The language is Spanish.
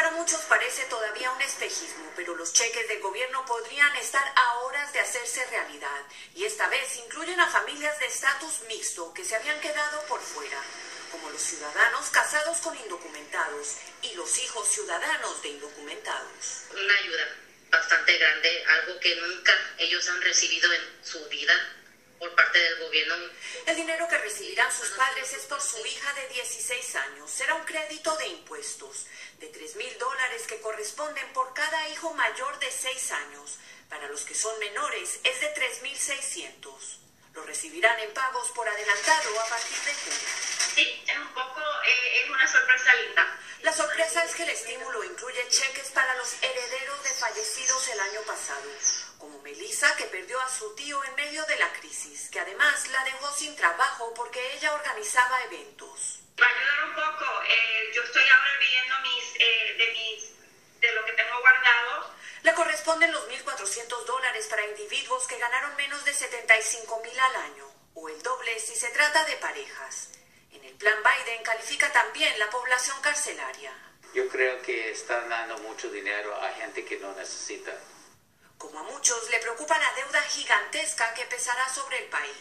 Para muchos parece todavía un espejismo, pero los cheques del gobierno podrían estar a horas de hacerse realidad. Y esta vez incluyen a familias de estatus mixto que se habían quedado por fuera, como los ciudadanos casados con indocumentados y los hijos ciudadanos de indocumentados. Una ayuda bastante grande, algo que nunca ellos han recibido en su vida por parte del gobierno. El dinero que recibirán sus padres es por su hija de 16 años. Será un crédito de impuestos de 3 mil dólares que corresponden por cada hijo mayor de 6 años. Para los que son menores es de 3.600. Lo recibirán en pagos por adelantado a partir de junio. Sí, es un poco, eh, es una sorpresa linda. La sorpresa es que el estímulo incluye cheques para los herederos de fallecidos el año pasado, Melissa que perdió a su tío en medio de la crisis, que además la dejó sin trabajo porque ella organizaba eventos. Va a ayudar un poco. Eh, yo estoy ahora viviendo mis, eh, de, mis, de lo que tengo guardado. Le corresponden los 1.400 dólares para individuos que ganaron menos de 75 mil al año, o el doble si se trata de parejas. En el plan Biden califica también la población carcelaria. Yo creo que están dando mucho dinero a gente que no necesita. Como a muchos le preocupa la deuda gigantesca que pesará sobre el país.